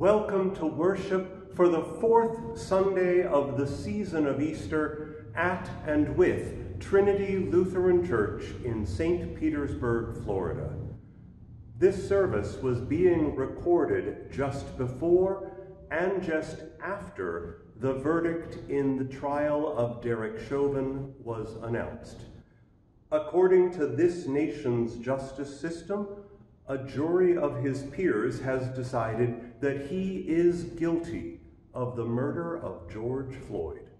Welcome to worship for the fourth Sunday of the season of Easter at and with Trinity Lutheran Church in St. Petersburg, Florida. This service was being recorded just before and just after the verdict in the trial of Derek Chauvin was announced. According to this nation's justice system, a jury of his peers has decided that he is guilty of the murder of George Floyd.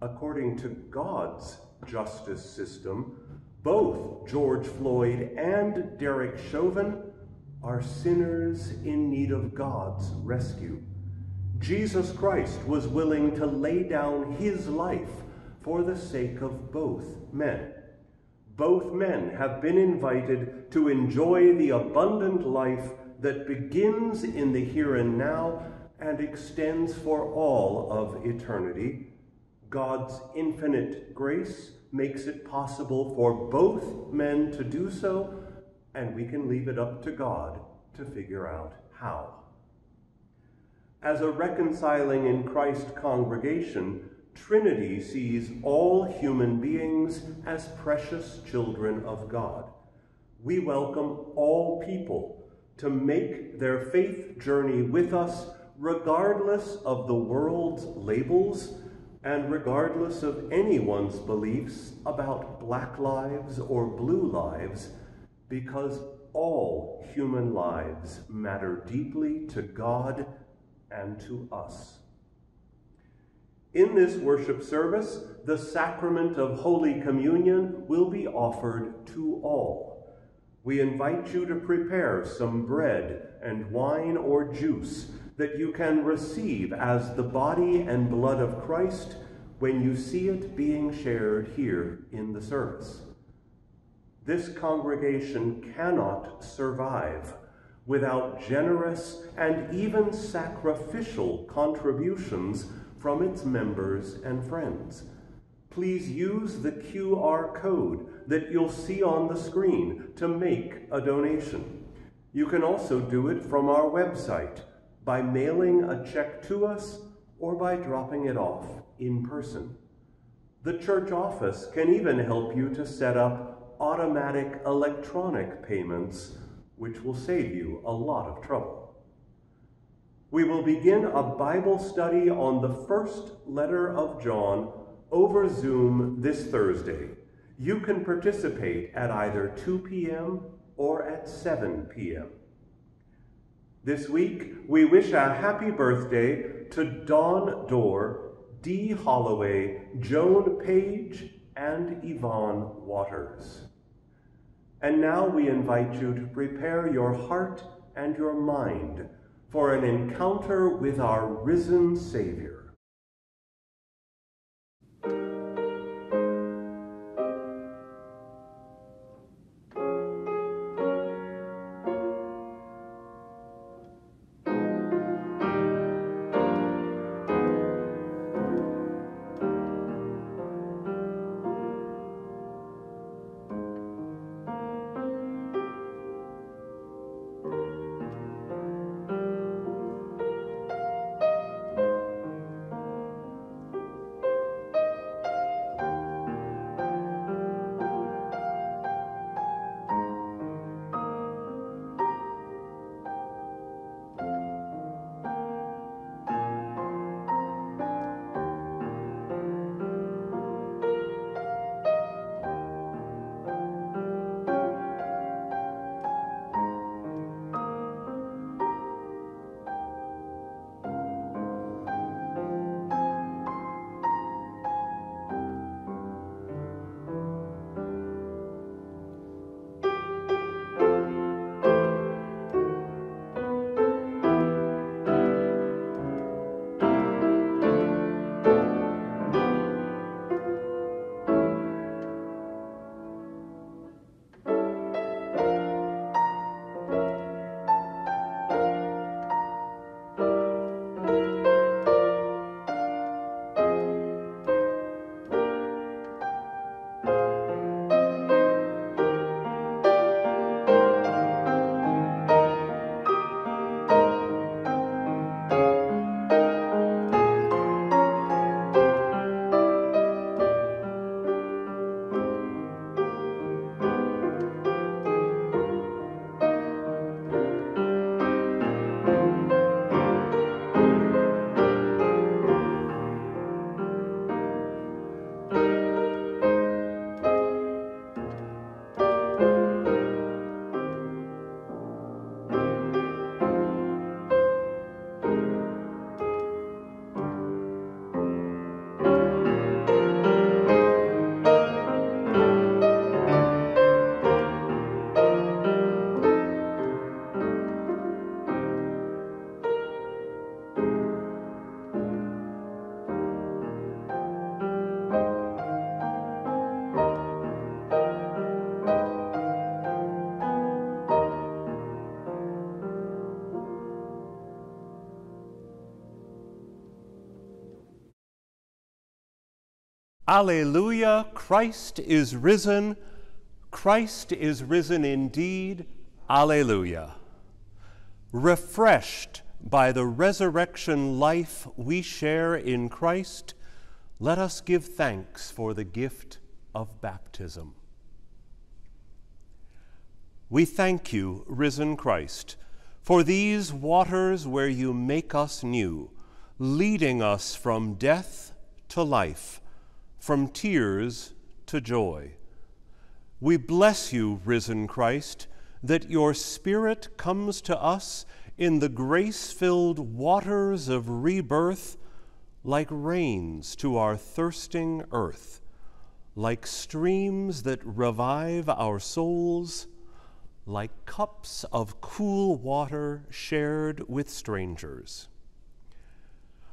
According to God's justice system, both George Floyd and Derek Chauvin are sinners in need of God's rescue. Jesus Christ was willing to lay down his life for the sake of both men. Both men have been invited to enjoy the abundant life that begins in the here and now and extends for all of eternity. God's infinite grace makes it possible for both men to do so, and we can leave it up to God to figure out how. As a reconciling in Christ congregation, Trinity sees all human beings as precious children of God. We welcome all people to make their faith journey with us, regardless of the world's labels and regardless of anyone's beliefs about black lives or blue lives, because all human lives matter deeply to God and to us. In this worship service, the sacrament of Holy Communion will be offered to all. We invite you to prepare some bread and wine or juice that you can receive as the body and blood of Christ when you see it being shared here in the service. This congregation cannot survive without generous and even sacrificial contributions from its members and friends. Please use the QR code that you'll see on the screen to make a donation. You can also do it from our website by mailing a check to us or by dropping it off in person. The church office can even help you to set up automatic electronic payments, which will save you a lot of trouble. We will begin a Bible study on the first letter of John over Zoom this Thursday. You can participate at either 2 p.m. or at 7 p.m. This week, we wish a happy birthday to Don Dorr, Dee Holloway, Joan Page, and Yvonne Waters. And now we invite you to prepare your heart and your mind for an encounter with our risen Savior. Alleluia, Christ is risen. Christ is risen indeed. Alleluia. Refreshed by the resurrection life we share in Christ, let us give thanks for the gift of baptism. We thank you, risen Christ, for these waters where you make us new, leading us from death to life, from tears to joy. We bless you, risen Christ, that your Spirit comes to us in the grace filled waters of rebirth like rains to our thirsting earth, like streams that revive our souls, like cups of cool water shared with strangers.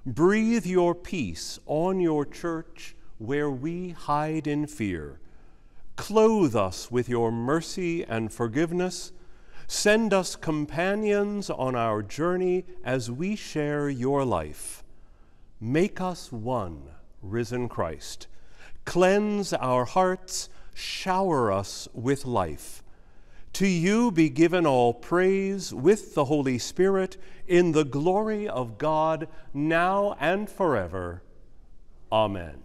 Breathe your peace on your church where we hide in fear. Clothe us with your mercy and forgiveness. Send us companions on our journey as we share your life. Make us one, risen Christ. Cleanse our hearts, shower us with life. To you be given all praise with the Holy Spirit in the glory of God, now and forever. Amen.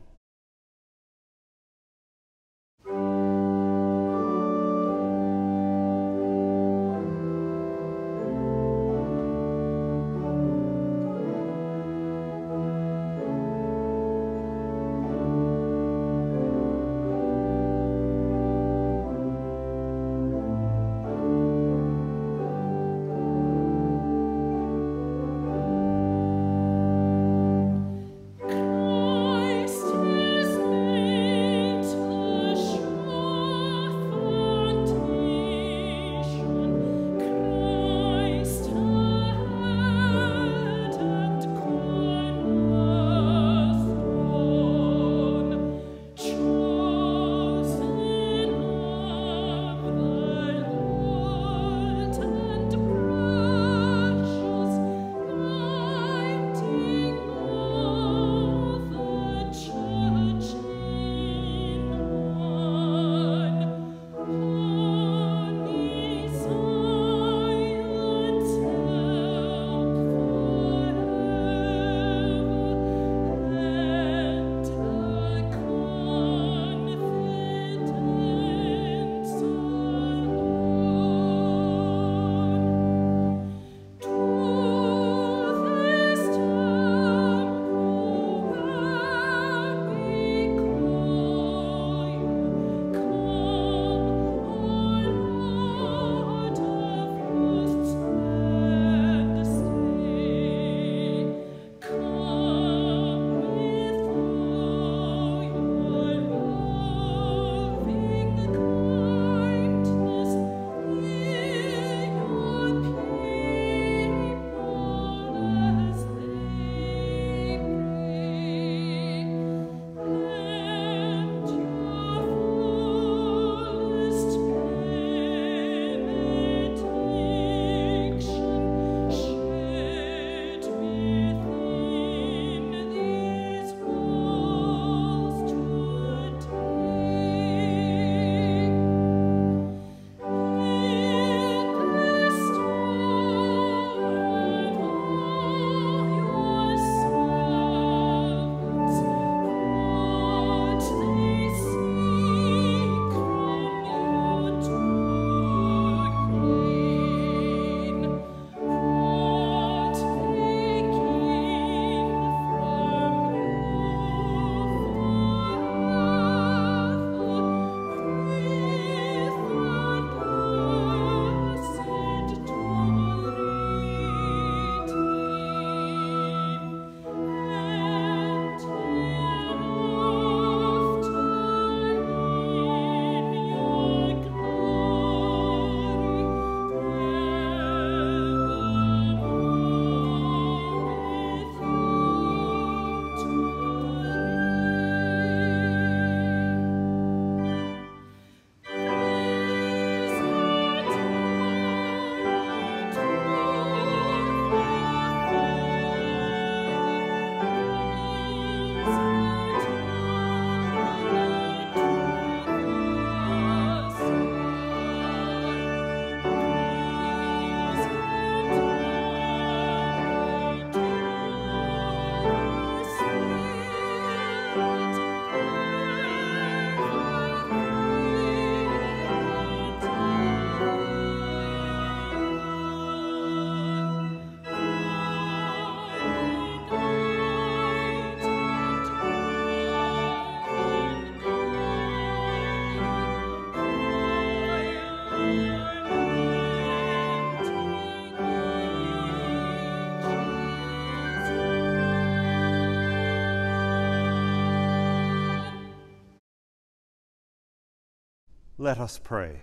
Let us pray.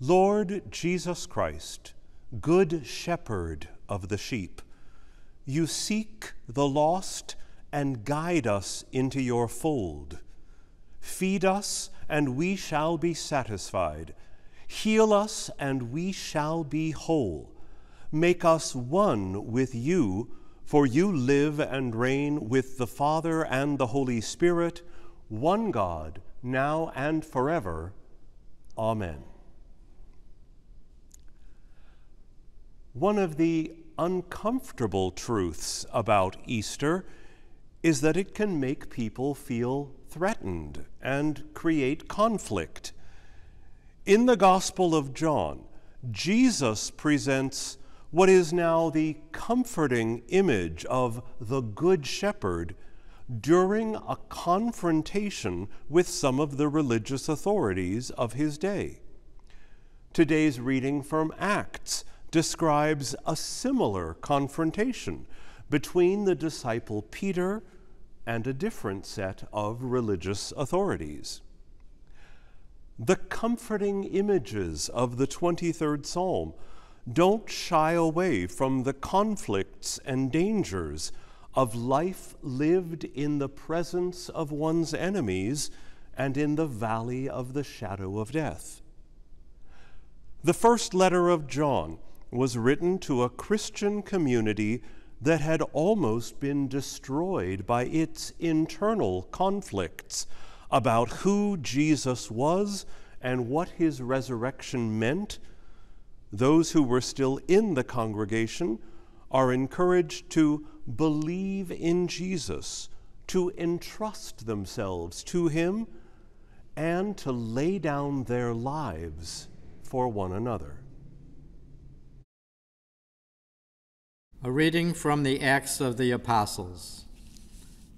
Lord Jesus Christ, Good Shepherd of the sheep, you seek the lost and guide us into your fold. Feed us, and we shall be satisfied. Heal us, and we shall be whole. Make us one with you for you live and reign with the Father and the Holy Spirit, one God, now and forever. Amen. One of the uncomfortable truths about Easter is that it can make people feel threatened and create conflict. In the Gospel of John, Jesus presents what is now the comforting image of the Good Shepherd during a confrontation with some of the religious authorities of his day. Today's reading from Acts describes a similar confrontation between the disciple Peter and a different set of religious authorities. The comforting images of the 23rd Psalm don't shy away from the conflicts and dangers of life lived in the presence of one's enemies and in the valley of the shadow of death. The first letter of John was written to a Christian community that had almost been destroyed by its internal conflicts about who Jesus was and what his resurrection meant those who were still in the congregation are encouraged to believe in Jesus, to entrust themselves to Him, and to lay down their lives for one another. A reading from the Acts of the Apostles.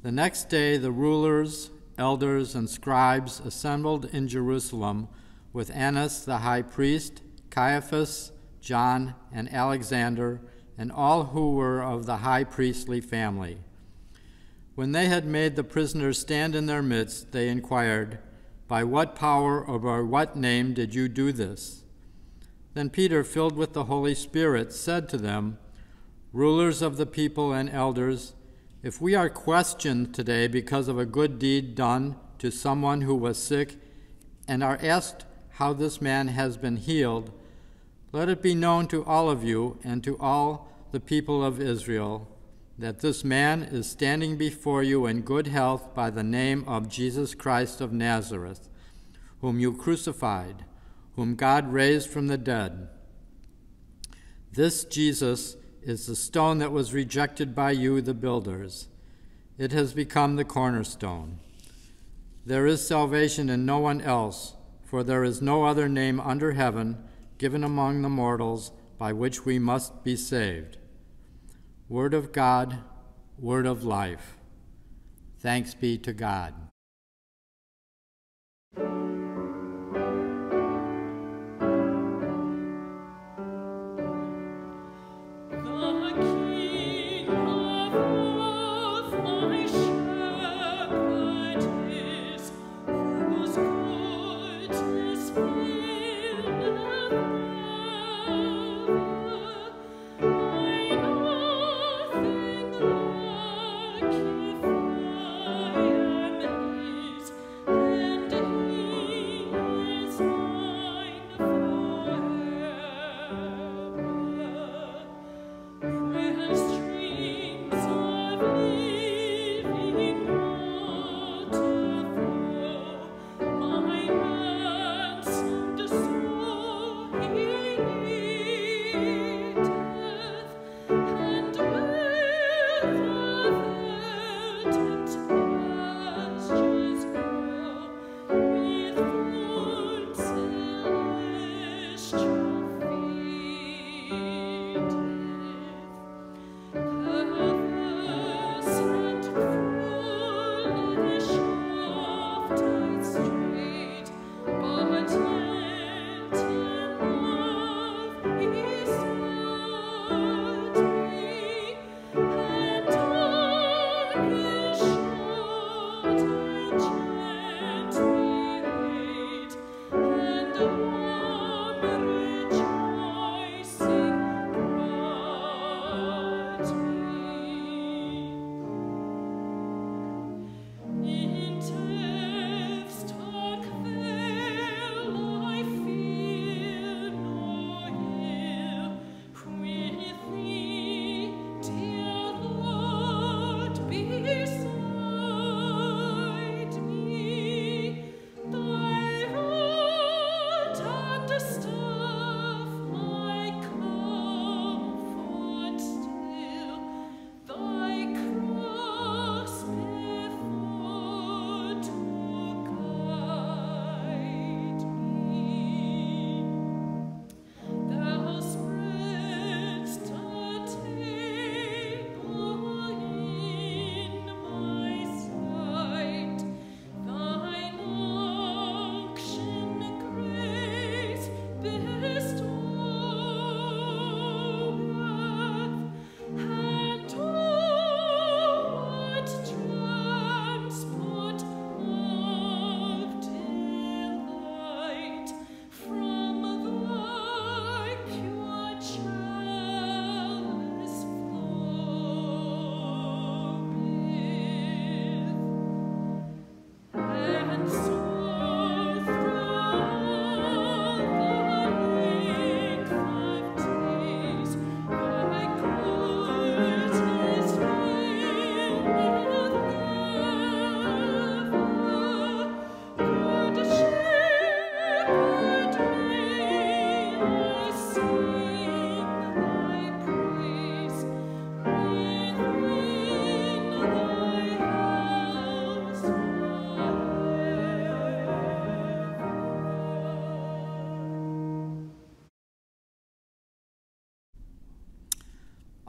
The next day, the rulers, elders, and scribes assembled in Jerusalem with Annas the high priest Caiaphas, John, and Alexander, and all who were of the high priestly family. When they had made the prisoners stand in their midst, they inquired, By what power or by what name did you do this? Then Peter, filled with the Holy Spirit, said to them, Rulers of the people and elders, if we are questioned today because of a good deed done to someone who was sick and are asked how this man has been healed, let it be known to all of you and to all the people of Israel that this man is standing before you in good health by the name of Jesus Christ of Nazareth, whom you crucified, whom God raised from the dead. This Jesus is the stone that was rejected by you, the builders. It has become the cornerstone. There is salvation in no one else, for there is no other name under heaven given among the mortals by which we must be saved. Word of God, word of life. Thanks be to God.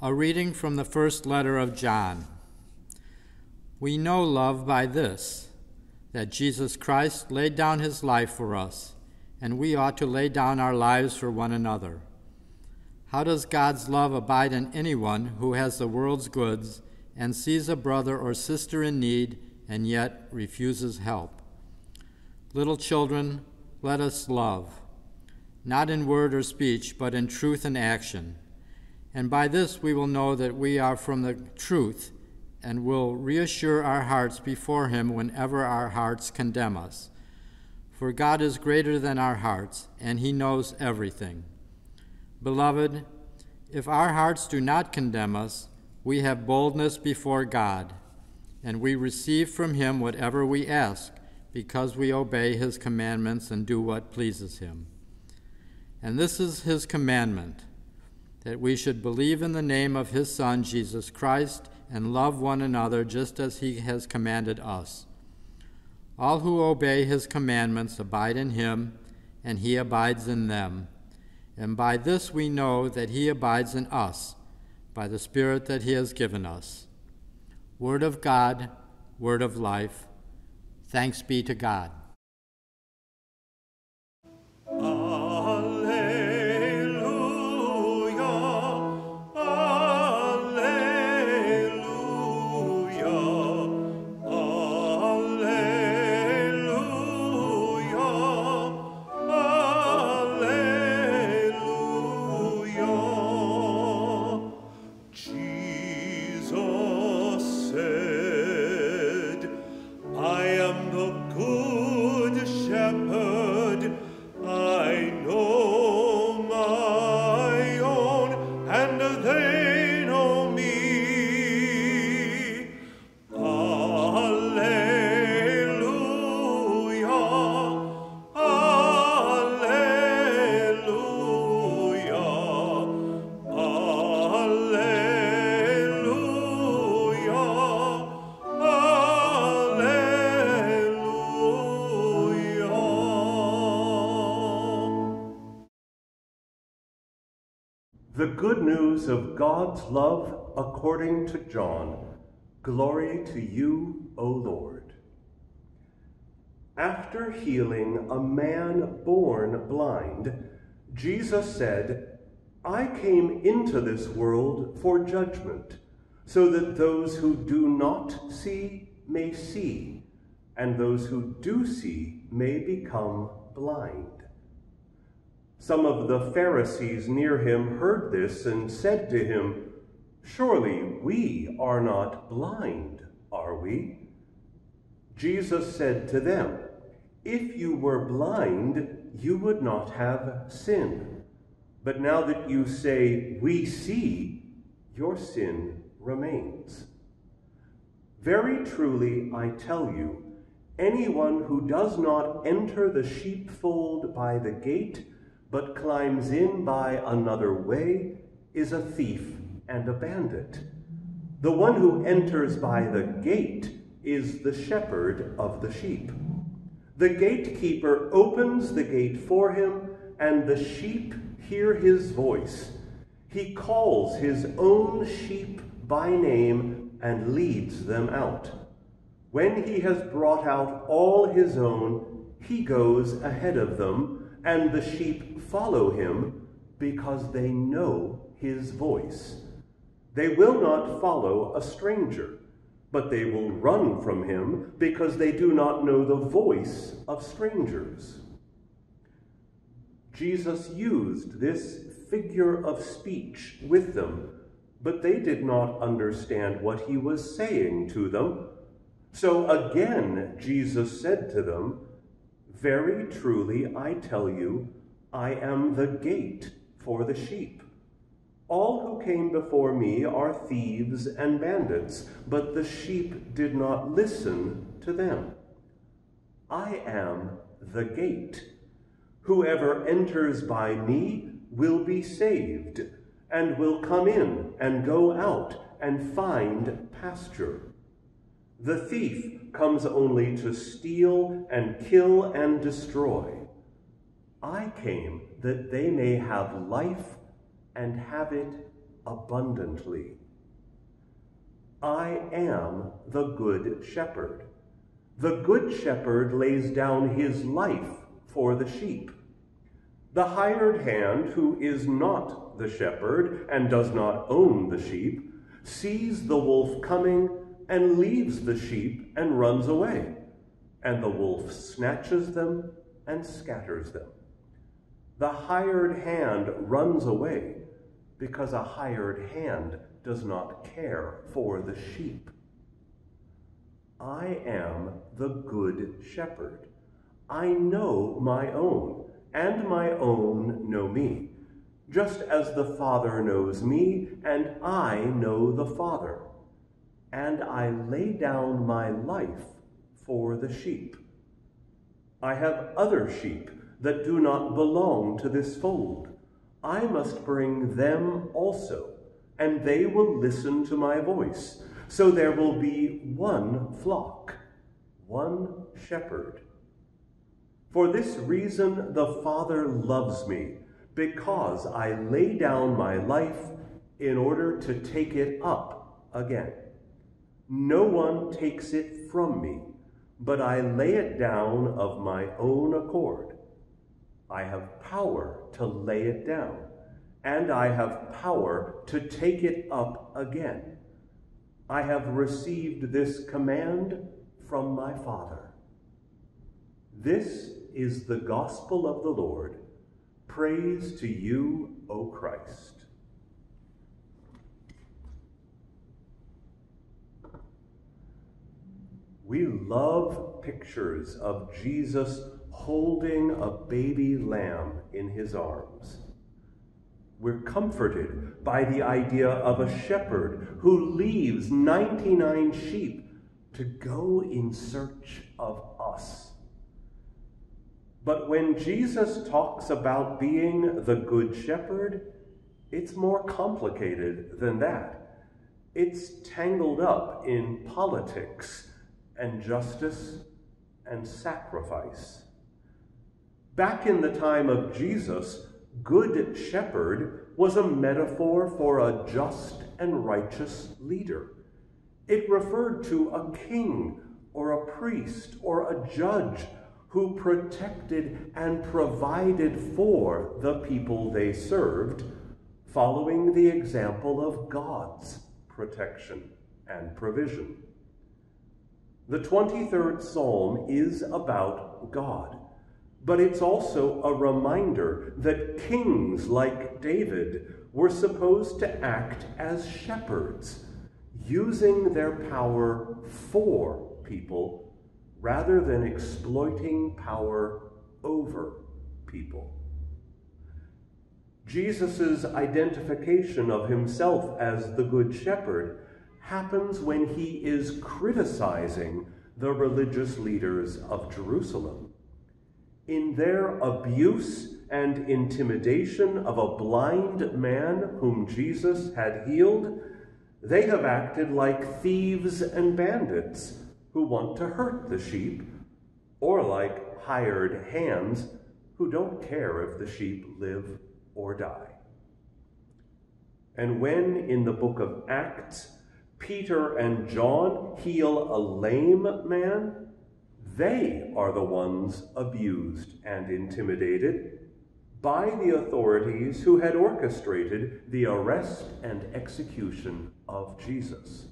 A reading from the first letter of John. We know love by this, that Jesus Christ laid down his life for us, and we ought to lay down our lives for one another. How does God's love abide in anyone who has the world's goods and sees a brother or sister in need and yet refuses help? Little children, let us love, not in word or speech, but in truth and action. And by this we will know that we are from the truth and will reassure our hearts before Him whenever our hearts condemn us. For God is greater than our hearts, and He knows everything. Beloved, if our hearts do not condemn us, we have boldness before God, and we receive from Him whatever we ask, because we obey His commandments and do what pleases Him. And this is His commandment that we should believe in the name of his Son, Jesus Christ, and love one another just as he has commanded us. All who obey his commandments abide in him, and he abides in them. And by this we know that he abides in us, by the Spirit that he has given us. Word of God, word of life. Thanks be to God. The good news of God's love according to John. Glory to you, O Lord. After healing a man born blind, Jesus said, I came into this world for judgment, so that those who do not see may see, and those who do see may become blind. Some of the Pharisees near him heard this and said to him, Surely we are not blind, are we? Jesus said to them, If you were blind, you would not have sin. But now that you say, We see, your sin remains. Very truly, I tell you, anyone who does not enter the sheepfold by the gate, but climbs in by another way is a thief and a bandit. The one who enters by the gate is the shepherd of the sheep. The gatekeeper opens the gate for him, and the sheep hear his voice. He calls his own sheep by name and leads them out. When he has brought out all his own, he goes ahead of them and the sheep follow him because they know his voice. They will not follow a stranger, but they will run from him because they do not know the voice of strangers. Jesus used this figure of speech with them, but they did not understand what he was saying to them. So again, Jesus said to them, very truly, I tell you, I am the gate for the sheep. All who came before me are thieves and bandits, but the sheep did not listen to them. I am the gate. Whoever enters by me will be saved, and will come in and go out and find pasture. The thief comes only to steal and kill and destroy. I came that they may have life and have it abundantly. I am the good shepherd. The good shepherd lays down his life for the sheep. The hired hand, who is not the shepherd and does not own the sheep, sees the wolf coming and leaves the sheep and runs away. And the wolf snatches them and scatters them. The hired hand runs away because a hired hand does not care for the sheep. I am the good shepherd. I know my own, and my own know me, just as the Father knows me, and I know the Father. And I lay down my life for the sheep. I have other sheep that do not belong to this fold. I must bring them also, and they will listen to my voice. So there will be one flock, one shepherd. For this reason the Father loves me, because I lay down my life in order to take it up again. No one takes it from me, but I lay it down of my own accord. I have power to lay it down, and I have power to take it up again. I have received this command from my Father. This is the gospel of the Lord. Praise to you, O Christ. We love pictures of Jesus holding a baby lamb in his arms. We're comforted by the idea of a shepherd who leaves 99 sheep to go in search of us. But when Jesus talks about being the good shepherd, it's more complicated than that. It's tangled up in politics and justice and sacrifice. Back in the time of Jesus, good shepherd was a metaphor for a just and righteous leader. It referred to a king or a priest or a judge who protected and provided for the people they served, following the example of God's protection and provision. The 23rd Psalm is about God but it's also a reminder that kings like David were supposed to act as shepherds, using their power for people rather than exploiting power over people. Jesus' identification of himself as the Good Shepherd happens when he is criticizing the religious leaders of Jerusalem in their abuse and intimidation of a blind man whom Jesus had healed, they have acted like thieves and bandits who want to hurt the sheep, or like hired hands who don't care if the sheep live or die. And when in the book of Acts, Peter and John heal a lame man, they are the ones abused and intimidated by the authorities who had orchestrated the arrest and execution of Jesus.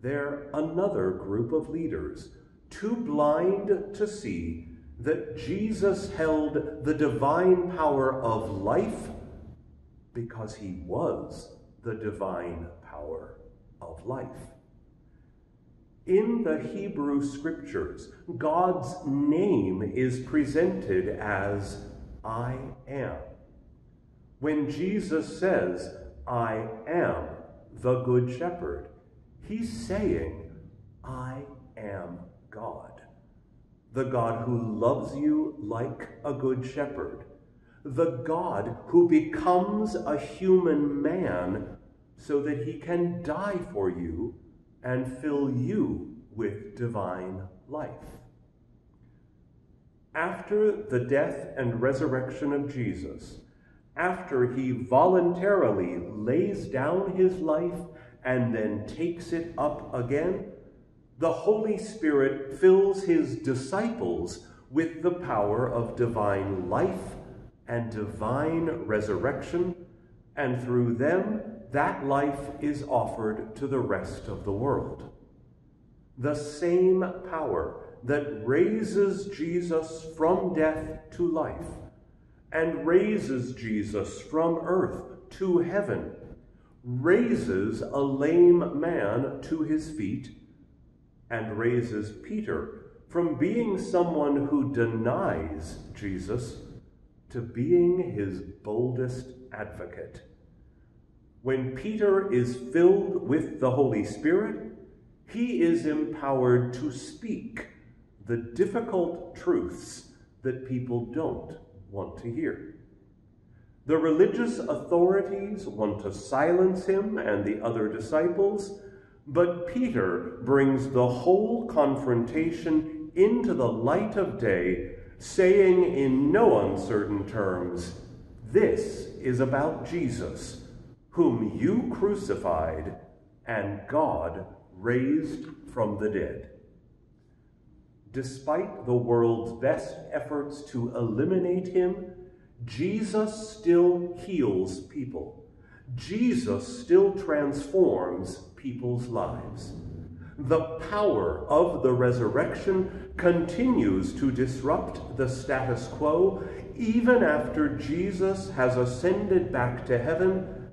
They're another group of leaders, too blind to see that Jesus held the divine power of life because he was the divine power of life. In the Hebrew scriptures, God's name is presented as I am. When Jesus says, I am the Good Shepherd, he's saying, I am God. The God who loves you like a good shepherd. The God who becomes a human man so that he can die for you and fill you with divine life. After the death and resurrection of Jesus, after he voluntarily lays down his life and then takes it up again, the Holy Spirit fills his disciples with the power of divine life and divine resurrection, and through them, that life is offered to the rest of the world. The same power that raises Jesus from death to life and raises Jesus from earth to heaven, raises a lame man to his feet, and raises Peter from being someone who denies Jesus to being his boldest advocate. When Peter is filled with the Holy Spirit, he is empowered to speak the difficult truths that people don't want to hear. The religious authorities want to silence him and the other disciples, but Peter brings the whole confrontation into the light of day, saying in no uncertain terms, This is about Jesus, whom you crucified and God raised from the dead. Despite the world's best efforts to eliminate him, Jesus still heals people. Jesus still transforms people's lives. The power of the resurrection continues to disrupt the status quo even after Jesus has ascended back to heaven,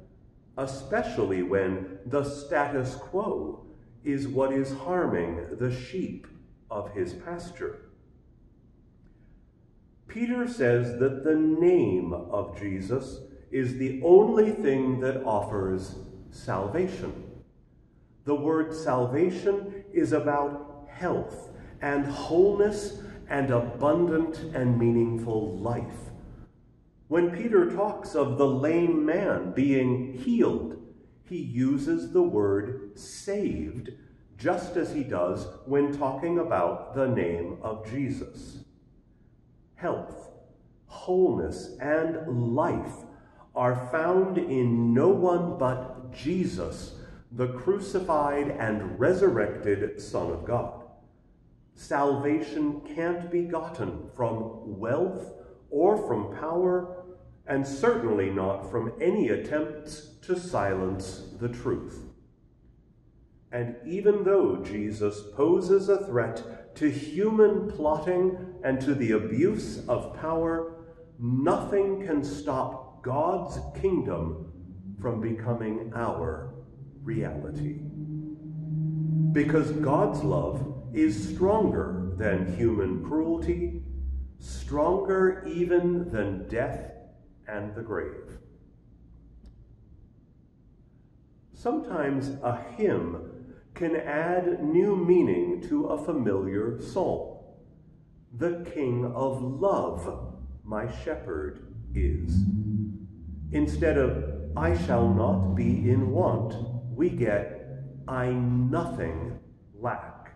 especially when the status quo is what is harming the sheep of his pasture. Peter says that the name of Jesus is the only thing that offers salvation. The word salvation is about health and wholeness and abundant and meaningful life. When Peter talks of the lame man being healed, he uses the word saved just as he does when talking about the name of Jesus. Health, wholeness, and life are found in no one but Jesus, the crucified and resurrected Son of God. Salvation can't be gotten from wealth or from power, and certainly not from any attempts to silence the truth. And even though Jesus poses a threat to human plotting and to the abuse of power, nothing can stop God's kingdom from becoming our reality. Because God's love is stronger than human cruelty, stronger even than death and the grave. Sometimes a hymn can add new meaning to a familiar psalm. The King of Love, my shepherd, is. Instead of, I shall not be in want, we get, I nothing lack.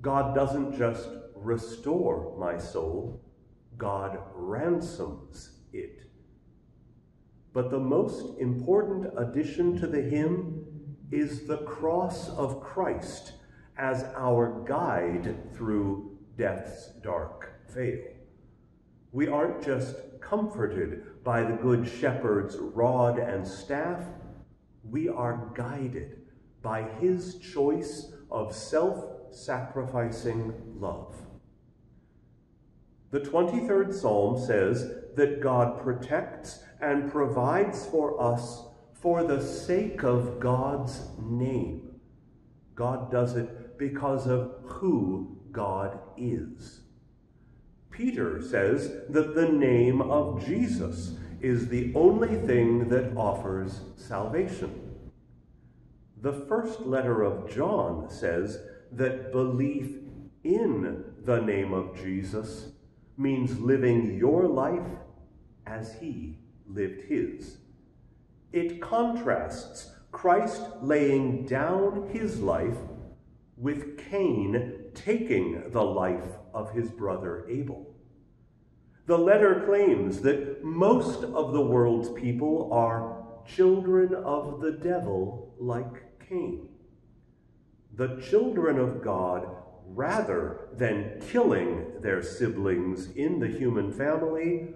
God doesn't just restore my soul, God ransoms it. But the most important addition to the hymn is the cross of Christ as our guide through death's dark veil. We aren't just comforted by the Good Shepherd's rod and staff, we are guided by his choice of self sacrificing love. The 23rd Psalm says that God protects and provides for us for the sake of God's name. God does it because of who God is. Peter says that the name of Jesus is the only thing that offers salvation. The first letter of John says that belief in the name of Jesus means living your life as he lived his. It contrasts Christ laying down his life with Cain taking the life of his brother Abel. The letter claims that most of the world's people are children of the devil like Cain. The children of God, rather than killing their siblings in the human family,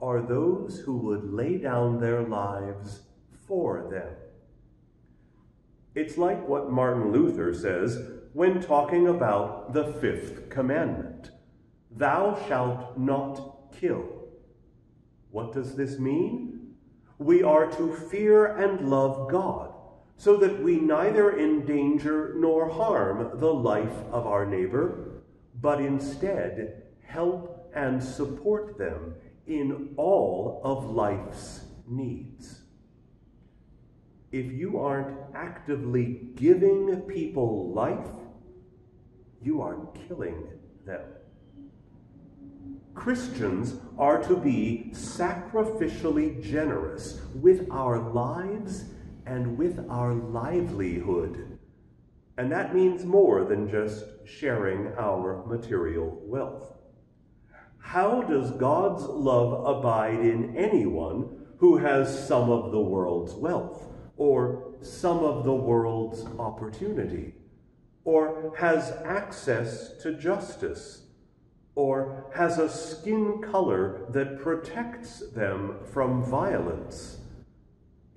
are those who would lay down their lives for them. It's like what Martin Luther says when talking about the fifth commandment Thou shalt not kill. What does this mean? We are to fear and love God, so that we neither endanger nor harm the life of our neighbor, but instead help and support them in all of life's needs. If you aren't actively giving people life, you are killing them. Christians are to be sacrificially generous with our lives and with our livelihood. And that means more than just sharing our material wealth. How does God's love abide in anyone who has some of the world's wealth, or some of the world's opportunity, or has access to justice, or has a skin color that protects them from violence?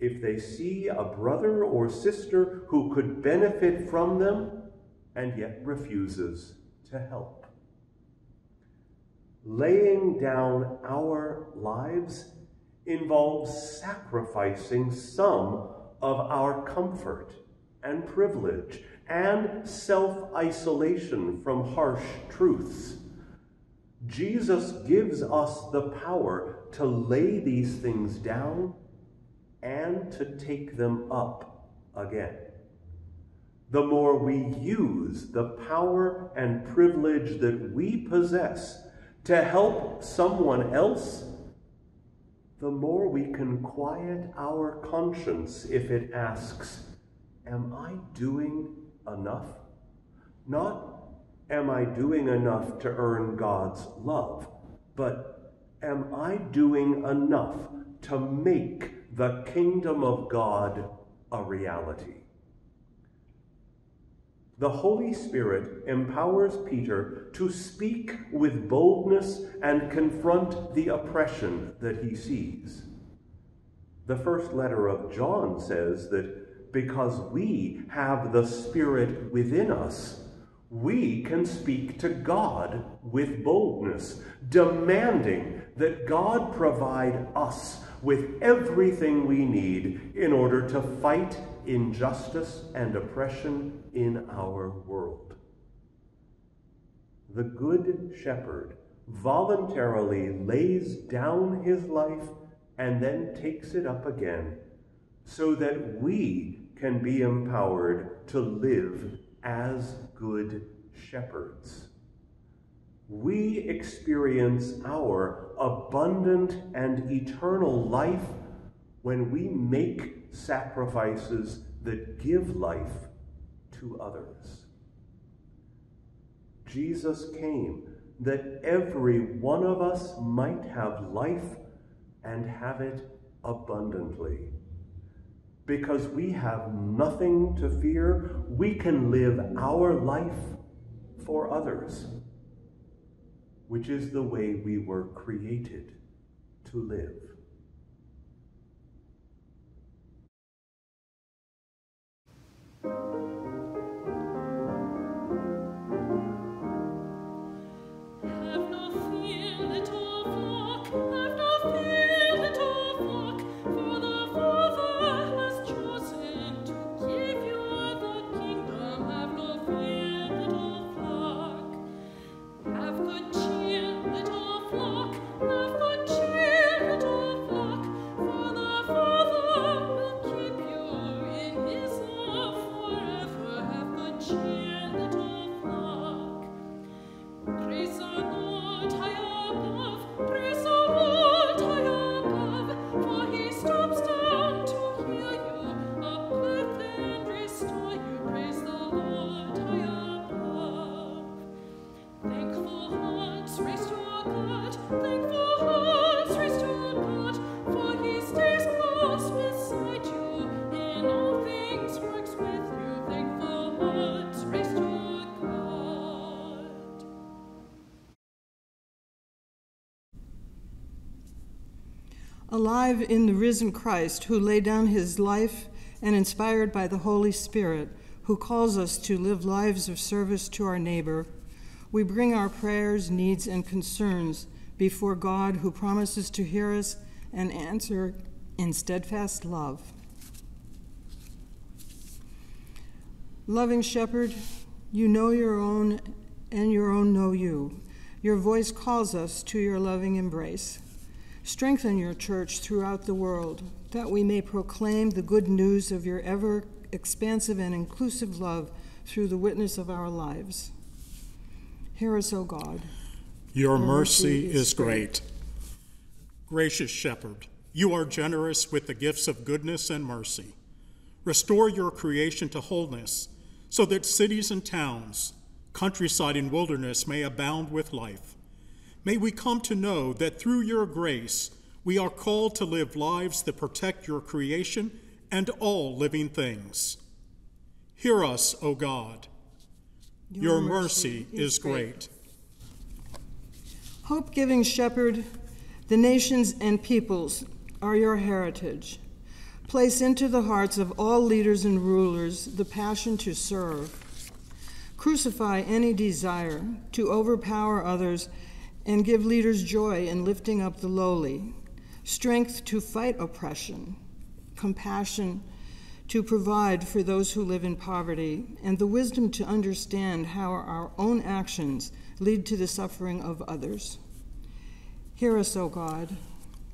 If they see a brother or sister who could benefit from them and yet refuses to help laying down our lives involves sacrificing some of our comfort and privilege and self isolation from harsh truths. Jesus gives us the power to lay these things down and to take them up again. The more we use the power and privilege that we possess to help someone else, the more we can quiet our conscience if it asks, Am I doing enough? Not, Am I doing enough to earn God's love? But, Am I doing enough to make the kingdom of God a reality? The Holy Spirit empowers Peter to speak with boldness and confront the oppression that he sees. The first letter of John says that because we have the Spirit within us, we can speak to God with boldness, demanding that God provide us with everything we need in order to fight injustice and oppression in our world. The Good Shepherd voluntarily lays down his life and then takes it up again so that we can be empowered to live as good shepherds. We experience our abundant and eternal life when we make sacrifices that give life to others. Jesus came that every one of us might have life and have it abundantly. Because we have nothing to fear, we can live our life for others, which is the way we were created to live. Alive in the risen Christ who laid down his life and inspired by the Holy Spirit who calls us to live lives of service to our neighbor, we bring our prayers, needs, and concerns before God who promises to hear us and answer in steadfast love. Loving Shepherd, you know your own, and your own know you. Your voice calls us to your loving embrace. Strengthen your church throughout the world, that we may proclaim the good news of your ever expansive and inclusive love through the witness of our lives. Hear us, O God. Your mercy is great. Gracious Shepherd, you are generous with the gifts of goodness and mercy. Restore your creation to wholeness so that cities and towns, countryside and wilderness may abound with life. May we come to know that through your grace, we are called to live lives that protect your creation and all living things. Hear us, O God. Your, your mercy, mercy, is great. great. Hope giving shepherd, the nations and peoples are your heritage. Place into the hearts of all leaders and rulers the passion to serve. Crucify any desire to overpower others and give leaders joy in lifting up the lowly, strength to fight oppression, compassion to provide for those who live in poverty, and the wisdom to understand how our own actions lead to the suffering of others. Hear us, O God.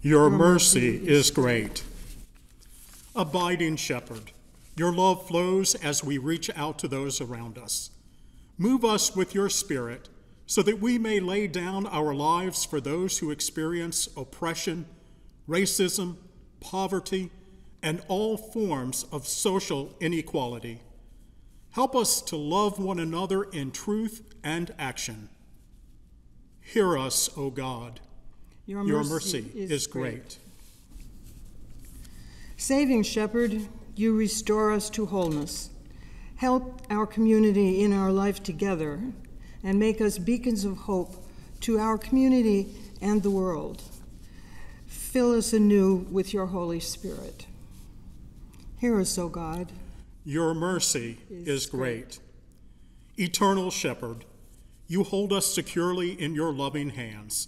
Your, Your mercy, mercy is great. Abiding Shepherd, your love flows as we reach out to those around us. Move us with your Spirit so that we may lay down our lives for those who experience oppression, racism, poverty, and all forms of social inequality. Help us to love one another in truth and action. Hear us, O God. Your mercy, mercy is, is great. great. Saving Shepherd, you restore us to wholeness. Help our community in our life together and make us beacons of hope to our community and the world. Fill us anew with your Holy Spirit. Hear us, O God. Your mercy is, is great. great. Eternal Shepherd, you hold us securely in your loving hands.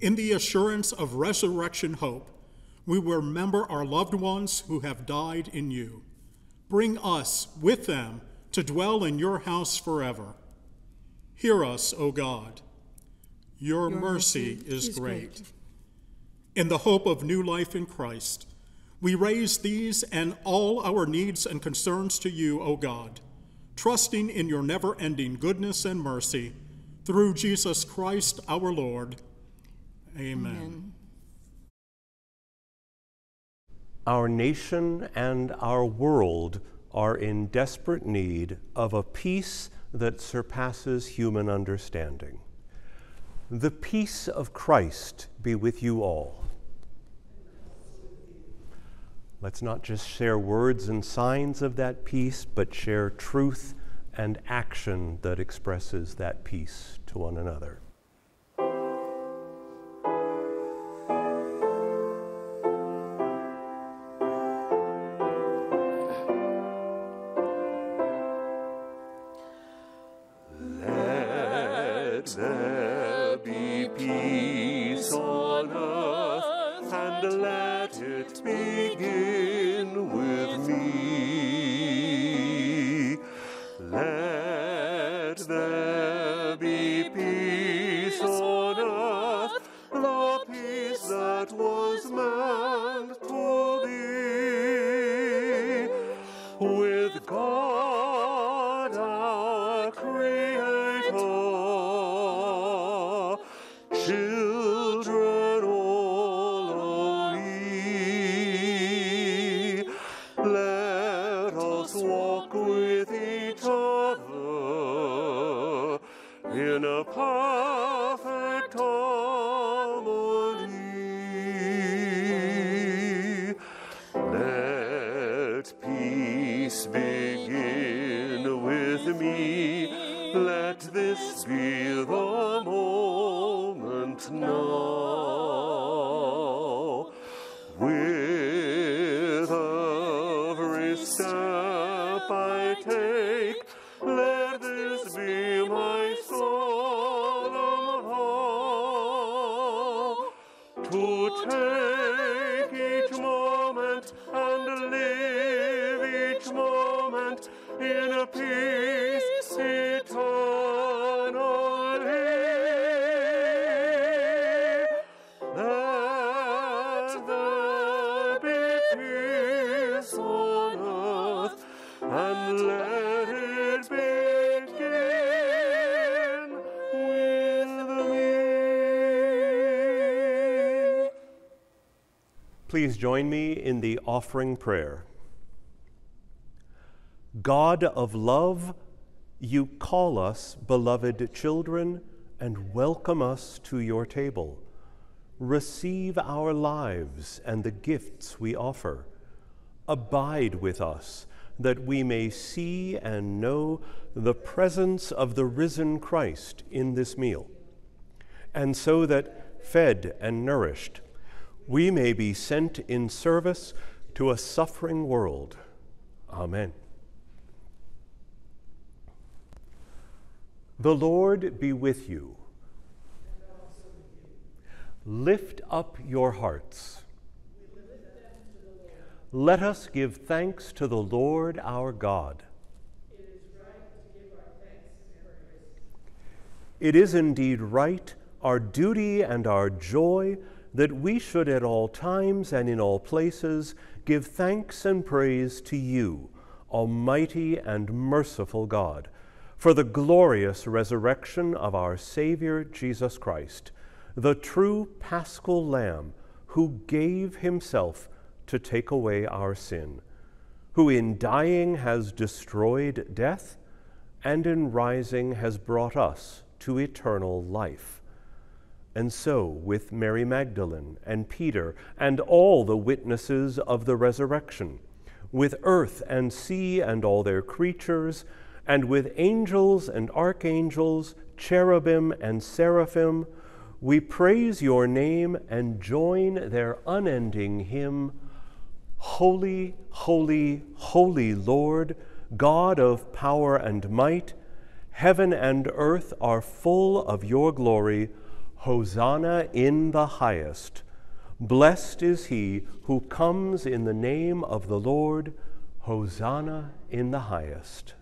In the assurance of resurrection hope, we remember our loved ones who have died in you. Bring us with them to dwell in your house forever. Hear us, O God. Your, your mercy, mercy, is, is great. great. In the hope of new life in Christ, we raise these and all our needs and concerns to you, O God, trusting in your never ending goodness and mercy through Jesus Christ our Lord. Amen. Amen. Our nation and our world are in desperate need of a peace that surpasses human understanding. The peace of Christ be with you all. Let's not just share words and signs of that peace, but share truth and action that expresses that peace to one another. Please join me in the offering prayer. God of love, you call us beloved children and welcome us to your table. Receive our lives and the gifts we offer. Abide with us that we may see and know the presence of the risen Christ in this meal, and so that, fed and nourished, we may be sent in service to a suffering world. Amen. The Lord be with you. Lift up your hearts. Let us give thanks to the Lord our God. It is indeed right, our duty and our joy, that we should at all times and in all places give thanks and praise to you, Almighty and merciful God, for the glorious resurrection of our Savior Jesus Christ, the true paschal Lamb who gave himself to take away our sin, who in dying has destroyed death, and in rising has brought us to eternal life. And so, with Mary Magdalene and Peter and all the witnesses of the resurrection, with earth and sea and all their creatures, and with angels and archangels, cherubim and seraphim, we praise your name and join their unending hymn Holy, holy, holy Lord, God of power and might, heaven and earth are full of your glory. Hosanna in the highest. Blessed is he who comes in the name of the Lord. Hosanna in the highest.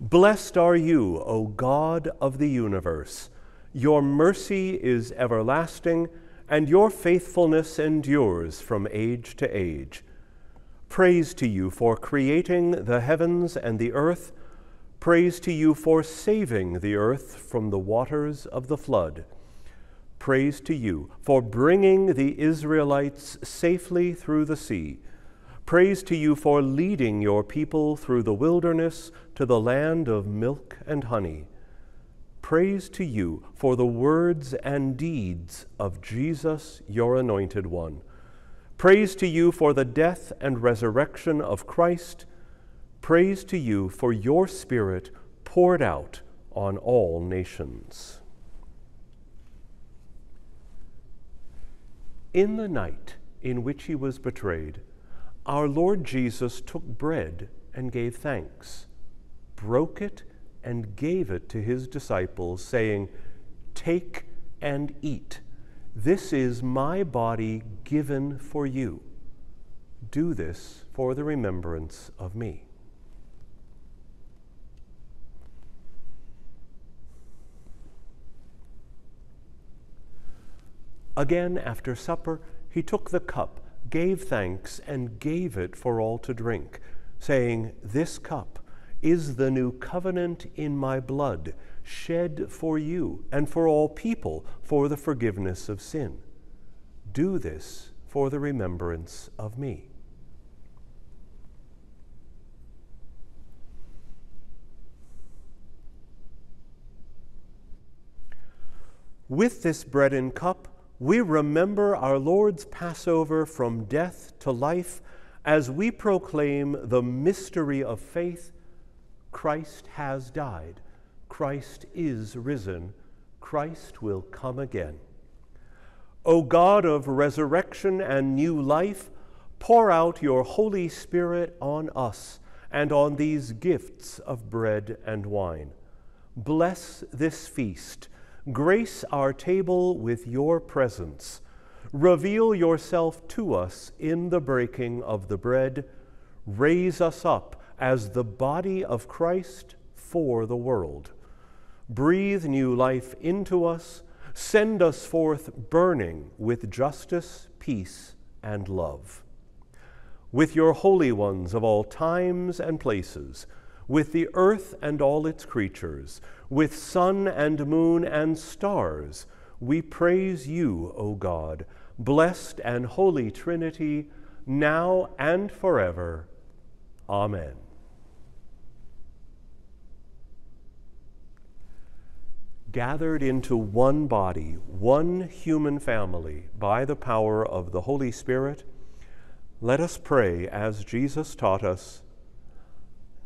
Blessed are you, O God of the universe. Your mercy is everlasting, and your faithfulness endures from age to age. Praise to you for creating the heavens and the earth. Praise to you for saving the earth from the waters of the flood. Praise to you for bringing the Israelites safely through the sea. Praise to you for leading your people through the wilderness to the land of milk and honey. Praise to you for the words and deeds of Jesus, your anointed one. Praise to you for the death and resurrection of Christ. Praise to you for your Spirit poured out on all nations. In the night in which he was betrayed, our Lord Jesus took bread and gave thanks, broke it, and gave it to his disciples, saying, Take and eat. This is my body given for you. Do this for the remembrance of me. Again, after supper, he took the cup, gave thanks, and gave it for all to drink, saying, This cup is the new covenant in my blood, shed for you and for all people for the forgiveness of sin. Do this for the remembrance of me. With this bread and cup, we remember our Lord's Passover from death to life as we proclaim the mystery of faith Christ has died, Christ is risen, Christ will come again. O God of resurrection and new life, pour out your Holy Spirit on us and on these gifts of bread and wine. Bless this feast Grace our table with your presence. Reveal yourself to us in the breaking of the bread. Raise us up as the body of Christ for the world. Breathe new life into us. Send us forth burning with justice, peace, and love. With your holy ones of all times and places, with the earth and all its creatures, with sun and moon and stars, we praise you, O God, blessed and holy Trinity, now and forever. Amen. Gathered into one body, one human family, by the power of the Holy Spirit, let us pray as Jesus taught us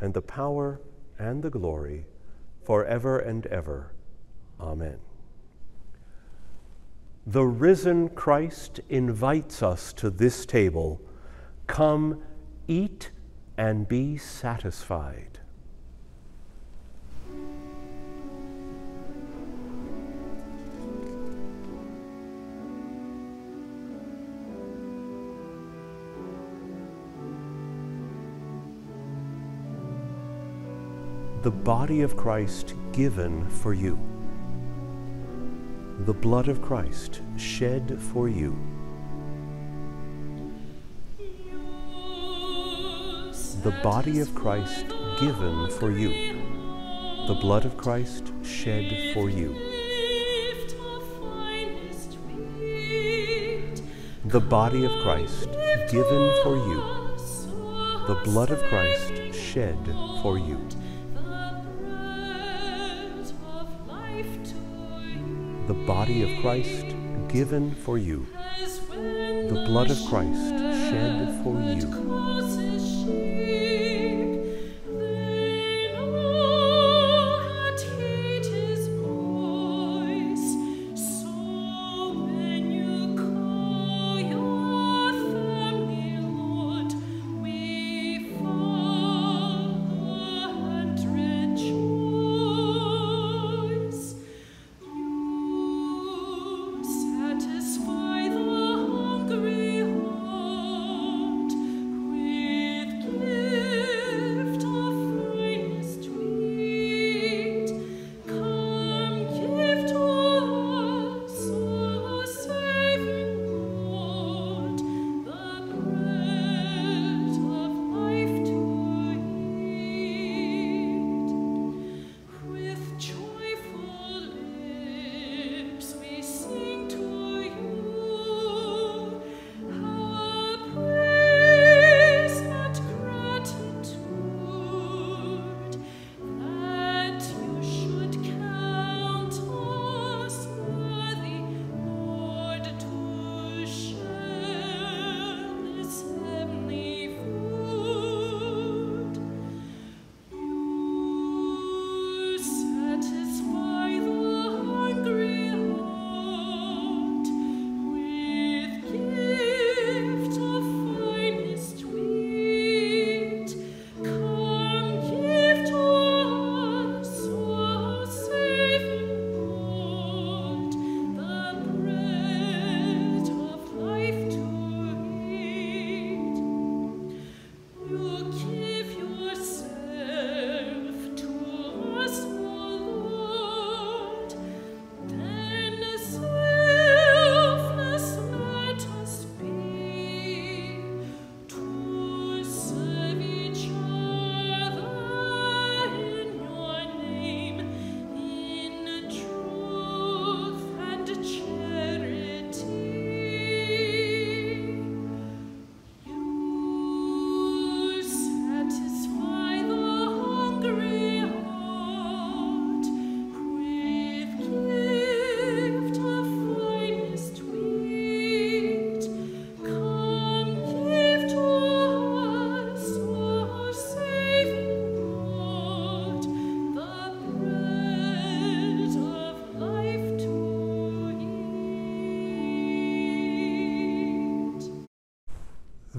and the power, and the glory, forever and ever. Amen. The risen Christ invites us to this table Come, eat, and be satisfied. The body of Christ given for you. The blood of Christ shed for you. the body of Christ given for you, the blood of Christ shed for you. The body of Christ given for you, the blood of Christ shed for you. The body of Christ given for you, the blood of Christ shed for you.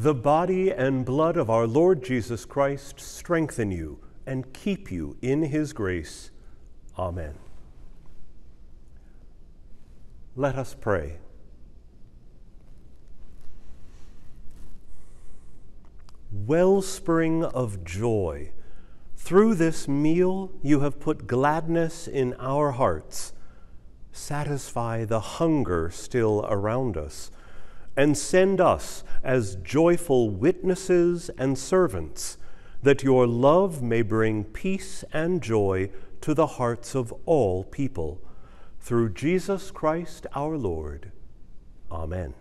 The body and blood of our Lord Jesus Christ strengthen you and keep you in his grace. Amen. Let us pray. Wellspring of joy, through this meal you have put gladness in our hearts. Satisfy the hunger still around us, and send us as joyful witnesses and servants, that your love may bring peace and joy to the hearts of all people. Through Jesus Christ our Lord. Amen.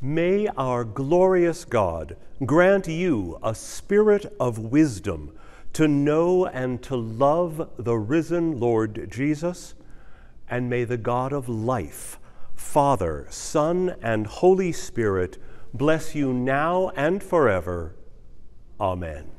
May our glorious God grant you a spirit of wisdom to know and to love the risen Lord Jesus, and may the God of life, Father, Son, and Holy Spirit bless you now and forever. Amen.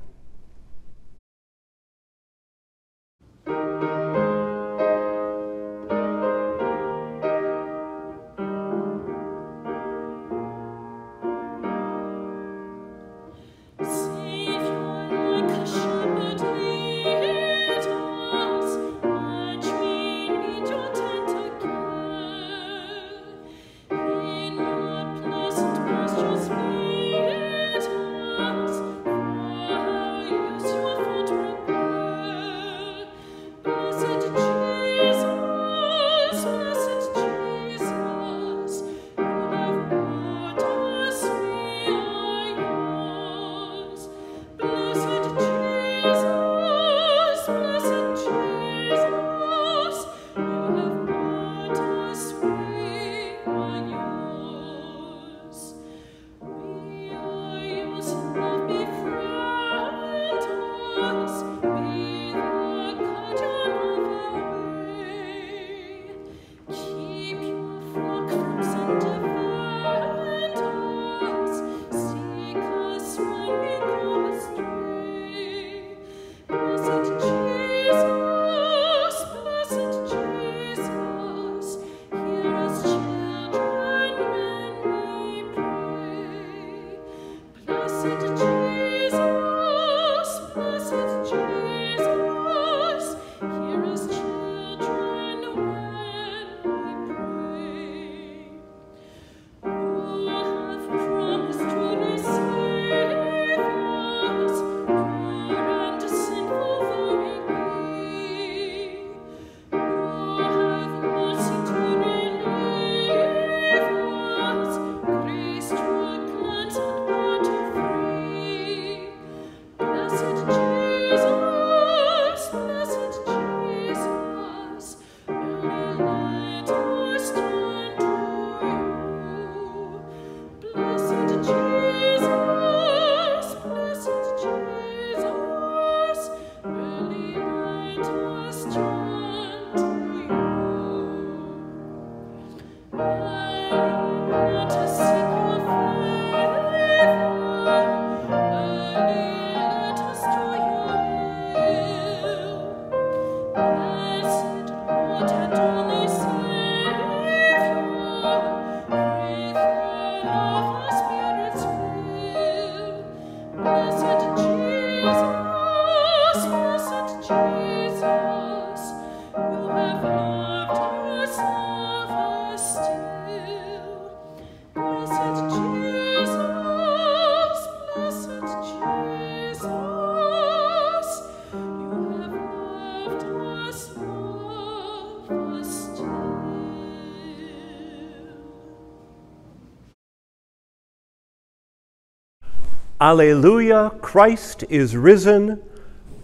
Alleluia, Christ is risen.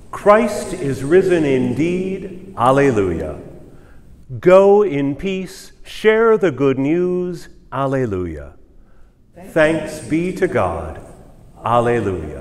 Christ is risen indeed. Alleluia. Go in peace, share the good news. Alleluia. Thanks be to God. Alleluia.